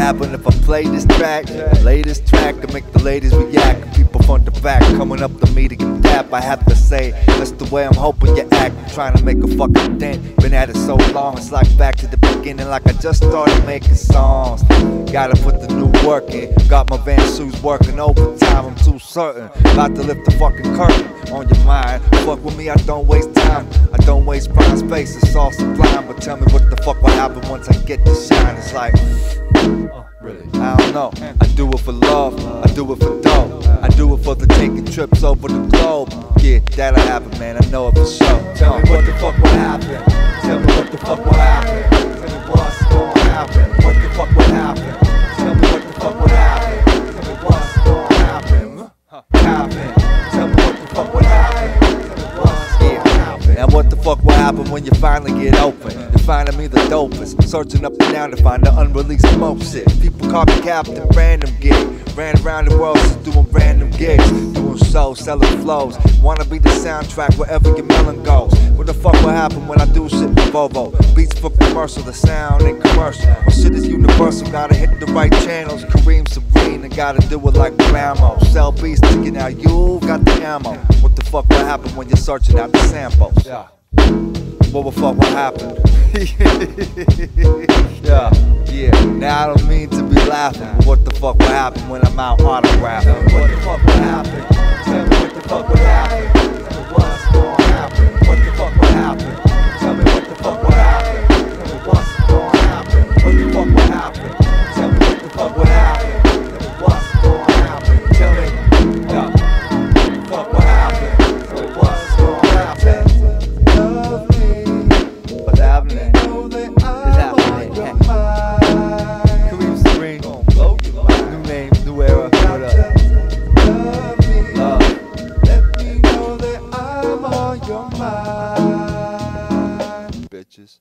happened if I play this track? Lay this track to make the ladies react. People front the back coming up to me to get dap. I have to say, that's the way I'm hoping you act. I'm trying to make a fucking dent. Been at it so long, it's like back to the beginning, like I just started making songs. Gotta put the new work in. Got my Van shoes working overtime, I'm too certain. About to lift the fucking curtain on your mind. Fuck with me, I don't waste time. I don't waste prime space, it's all sublime. But tell me what the fuck will happen once I get to shine. It's like, oh, Really? I don't know. I do it for love, I do it for dough. I do it for the taking trips over the globe. Yeah, that'll happen, man. I know it for sure. Tell me uh, what the fuck will happen. Tell me what the fuck will happen. And what the fuck will happen when you finally get open? You're finding me the dopest. Searching up and down to find the unreleased smoke shit. People call me Captain Random Gig. Ran around the world just doing random gigs. Doing shows, selling flows. Wanna be the soundtrack wherever your melon goes. What the fuck will happen when I do shit with Volvo? Beats for commercial, the sound ain't commercial. Well, shit is universal, gotta hit the right channels. Kareem Serene, and gotta do it like Ramo. Sell beats, thinking now you got the ammo. Fuck will happen when you're searching out the samples? Yeah. What the fuck will happen? yeah, yeah. Now I don't mean to be laughing, but what the fuck will happen when I'm out autographing? what the fuck will happen. Bitches.